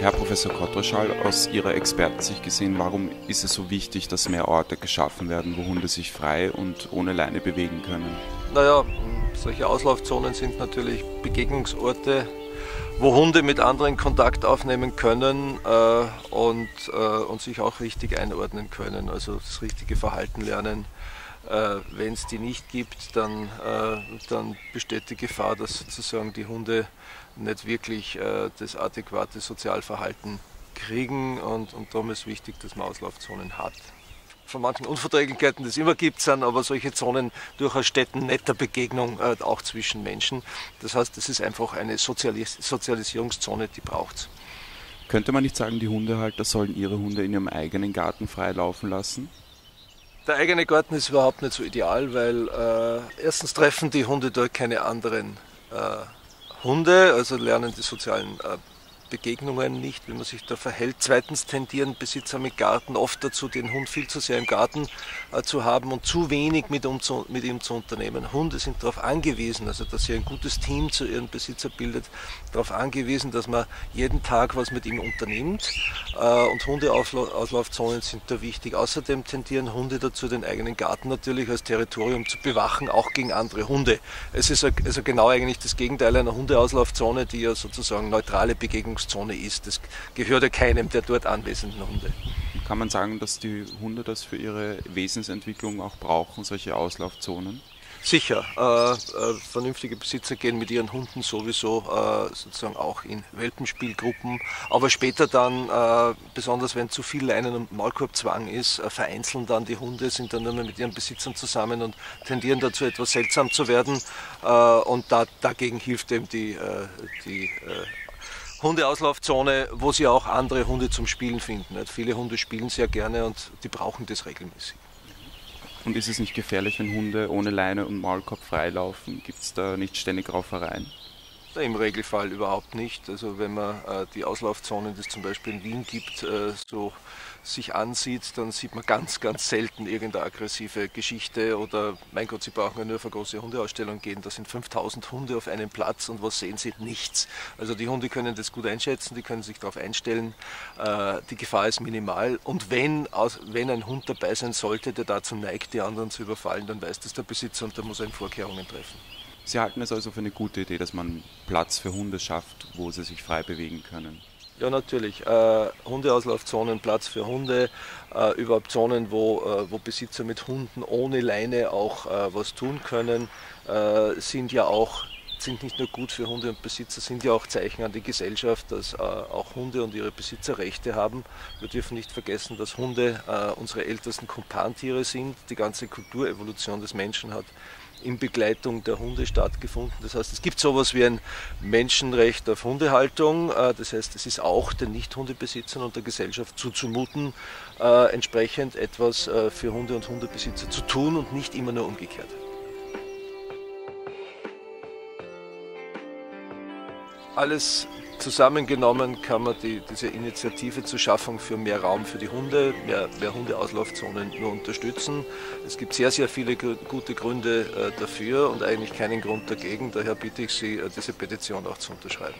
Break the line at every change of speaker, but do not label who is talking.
Herr Professor Kotroschall, aus Ihrer Expertensicht gesehen, warum ist es so wichtig, dass mehr Orte geschaffen werden, wo Hunde sich frei und ohne Leine bewegen können?
Naja, solche Auslaufzonen sind natürlich Begegnungsorte, wo Hunde mit anderen Kontakt aufnehmen können äh, und, äh, und sich auch richtig einordnen können, also das richtige Verhalten lernen. Äh, Wenn es die nicht gibt, dann, äh, dann besteht die Gefahr, dass sozusagen die Hunde nicht wirklich äh, das adäquate Sozialverhalten kriegen und, und darum ist wichtig, dass man Auslaufzonen hat. Von manchen Unverträglichkeiten, die es immer gibt, sind aber solche Zonen durchaus Städten netter Begegnung äh, auch zwischen Menschen. Das heißt, das ist einfach eine Sozialis Sozialisierungszone, die braucht es.
Könnte man nicht sagen, die Hundehalter sollen ihre Hunde in ihrem eigenen Garten frei laufen lassen?
Der eigene Garten ist überhaupt nicht so ideal, weil äh, erstens treffen die Hunde dort keine anderen äh, Hunde, also lernen die sozialen äh, Begegnungen nicht, wie man sich da verhält. Zweitens tendieren Besitzer mit Garten oft dazu, den Hund viel zu sehr im Garten äh, zu haben und zu wenig mit, um zu, mit, ihm zu unternehmen. Hunde sind darauf angewiesen, also dass sie ein gutes Team zu ihrem Besitzer bildet, darauf angewiesen, dass man jeden Tag was mit ihm unternimmt. Äh, und Hundeauslaufzonen sind da wichtig. Außerdem tendieren Hunde dazu, den eigenen Garten natürlich als Territorium zu bewachen, auch gegen andere Hunde. Es ist also genau eigentlich das Gegenteil einer Hundeauslaufzone, die ja sozusagen neutrale Begegnung Begegnungszone ist. Das gehört ja keinem der dort anwesenden Hunde.
Kann man sagen, dass die Hunde das für ihre Wesensentwicklung auch brauchen, solche Auslaufzonen?
Sicher. Äh, äh, vernünftige Besitzer gehen mit ihren Hunden sowieso äh, sozusagen auch in Welpenspielgruppen. Aber später dann, äh, besonders wenn zu viel Leinen- und Maulkorbzwang ist, äh, vereinzeln dann die Hunde, sind dann nur mehr mit ihren Besitzern zusammen und tendieren dazu etwas seltsam zu werden. Äh, und da, dagegen hilft eben die, die Hundeauslaufzone, wo sie auch andere Hunde zum Spielen finden. Viele Hunde spielen sehr gerne und die brauchen das regelmäßig.
Und ist es nicht gefährlich, wenn Hunde ohne Leine und Maulkorb freilaufen? Gibt es da nicht ständig Raufereien?
Im Regelfall überhaupt nicht. Also wenn man äh, die Auslaufzonen, die es zum Beispiel in Wien gibt, äh, so sich ansieht, dann sieht man ganz, ganz selten irgendeine aggressive Geschichte oder, mein Gott, Sie brauchen ja nur auf eine große Hundeausstellung gehen, da sind 5000 Hunde auf einem Platz und was sehen Sie? Nichts. Also die Hunde können das gut einschätzen, die können sich darauf einstellen, äh, die Gefahr ist minimal und wenn, wenn ein Hund dabei sein sollte, der dazu neigt, die anderen zu überfallen, dann weiß das der Besitzer und da muss er Vorkehrungen treffen.
Sie halten es also für eine gute Idee, dass man Platz für Hunde schafft, wo sie sich frei bewegen können.
Ja, natürlich. Äh, Hundeauslaufzonen, Platz für Hunde, äh, überhaupt Zonen, wo, äh, wo Besitzer mit Hunden ohne Leine auch äh, was tun können, äh, sind ja auch sind nicht nur gut für Hunde und Besitzer, sind ja auch Zeichen an die Gesellschaft, dass äh, auch Hunde und ihre Besitzer Rechte haben. Wir dürfen nicht vergessen, dass Hunde unsere ältesten Kumpantiere sind. Die ganze Kulturevolution des Menschen hat in Begleitung der Hunde stattgefunden. Das heißt, es gibt sowas wie ein Menschenrecht auf Hundehaltung. Äh, das heißt, es ist auch den Nicht-Hundebesitzern und der Gesellschaft zuzumuten, äh, entsprechend etwas äh, für Hunde und Hundebesitzer zu tun und nicht immer nur umgekehrt. Alles Zusammengenommen kann man die, diese Initiative zur Schaffung für mehr Raum für die Hunde, mehr, mehr Hundeauslaufzonen nur unterstützen. Es gibt sehr, sehr viele gute Gründe äh, dafür und eigentlich keinen Grund dagegen. Daher bitte ich Sie, äh, diese Petition auch zu unterschreiben.